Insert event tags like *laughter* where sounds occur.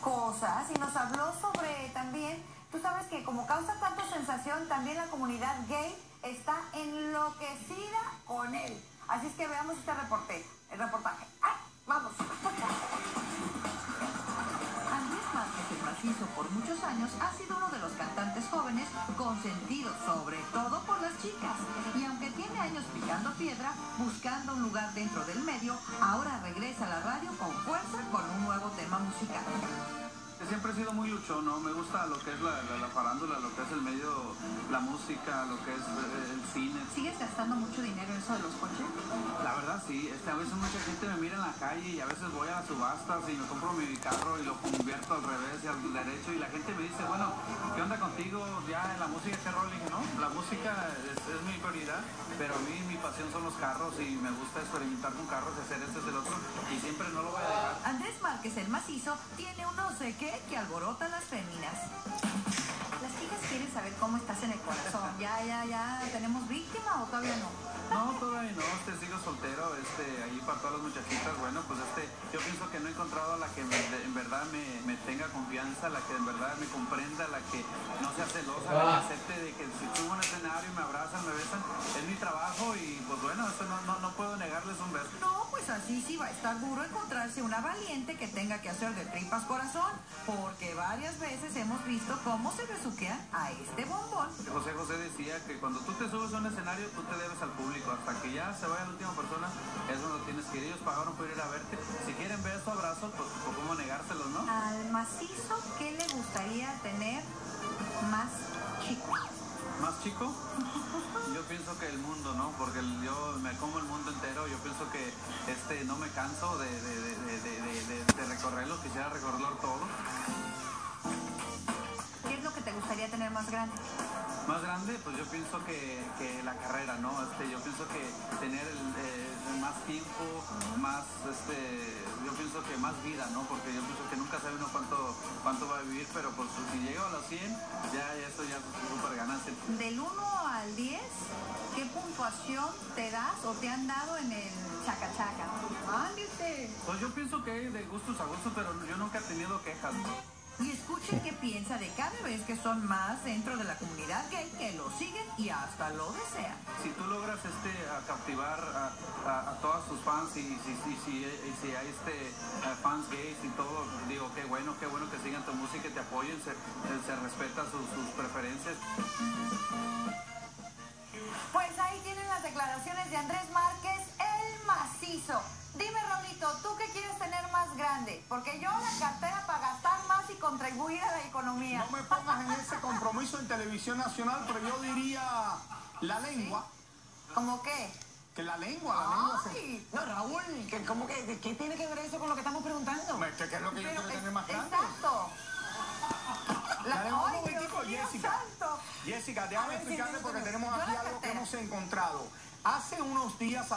cosas y nos habló sobre también, tú sabes que como causa tanta sensación, también la comunidad gay está enloquecida con él. Así es que veamos este reporte, el reportaje. ¡Ah! Vamos. Andrés Márquez el Macizo por muchos años ha sido uno de los cantantes jóvenes consentidos sobre todo por las chicas. Tiene años picando piedra, buscando un lugar dentro del medio, ahora regresa a la radio con fuerza con un nuevo tema musical. Siempre he sido muy luchón, ¿no? Me gusta lo que es la, la, la farándula, lo que es el medio, la música, lo que es eh, el cine. ¿Sigues gastando mucho dinero en eso de los coches? La verdad sí, este, a veces mucha gente me mira en la calle y a veces voy a las subastas y me compro mi carro y lo convierto al revés y al derecho y la gente me dice, bueno, ¿qué onda contigo? Ya en la música, ¿qué rol? Y dije, no, la música es, es mi prioridad, pero a mí mi pasión son los carros y me gusta experimentar con carros y hacer este del otro y siempre no lo voy a dejar. Andrés Márquez el Macizo tiene un no sé qué que alborota las féminas. Saber cómo estás en el corazón. *laughs* ¿Ya, ya, ya tenemos víctima o todavía no? No, todavía no, este sigo soltero, este, ahí para todas las muchachitas, bueno, pues este, yo pienso que no he encontrado a la que me- de- en verdad me, me tenga confianza, la que en verdad me comprenda, la que no sea celosa, la que acepte de que si subo un escenario y me abrazan, me besan, es mi trabajo y pues bueno, esto no, no, no puedo negarles un beso. No, pues así sí va a estar duro encontrarse una valiente que tenga que hacer de tripas corazón, porque varias veces hemos visto cómo se besuquean a este bombón. José José decía que cuando tú te subes a un escenario, tú te debes al público. Hasta que ya se vaya la última persona, es cuando tienes que ir. Ellos pagaron por ir a verte. Si quieren beso, abrazo, pues, pues cómo negárselos, ¿no? Al macizo, ¿qué le gustaría tener más chico? ¿Más chico? Yo pienso que el mundo, ¿no? Porque yo me como el mundo este no me canso de, de, de, de, recorrerlo. Quisiera recorrerlo todo. ¿Qué es lo que te gustaría tener más grande? Más grande, pues yo pienso que, que la carrera, ¿no? Este, yo pienso que tener el, eh, más tiempo, más, este, yo pienso que más vida, ¿no? Porque yo pienso que nunca sabe uno cuánto, cuánto va a vivir, pero pues si llego a los 100, ya eso ya es súper ganancia. Del 1 al 10, ¿qué puntuación te das o te han dado en el chaca chaca? ¡Ándate! Pues yo pienso que hay de gustos a gustos, pero yo nunca he tenido quejas. Y escuchen qué piensa de cada vez que son más dentro de la comunidad gay que lo siguen y hasta lo desean. Si tú logras este, a captivar a, a, a todas tus fans y si, si, si, si hay este, fans gays y todo, digo, qué bueno, qué bueno que sigan tu música y te apoyen, se, se respeta sus, sus preferencias. Pues ahí tienen de Andrés Márquez, el macizo. Dime, Raulito, ¿tú qué quieres tener más grande? Porque yo la cartera para gastar más y contribuir a la economía. No me pongas en ese compromiso en televisión nacional, pero yo diría la lengua. ¿Cómo qué? Que la lengua, la lengua se... No, Raúl, ¿qué, cómo que, ¿qué tiene que ver eso con lo que estamos preguntando? ¿Qué, qué es lo que yo quiero es- tener más grande? Exacto. La lengua, un Ay, momentico, Jessica. santo. Jessica, déjame explicarle porque tenemos aquí algo que hemos encontrado. Hace unos días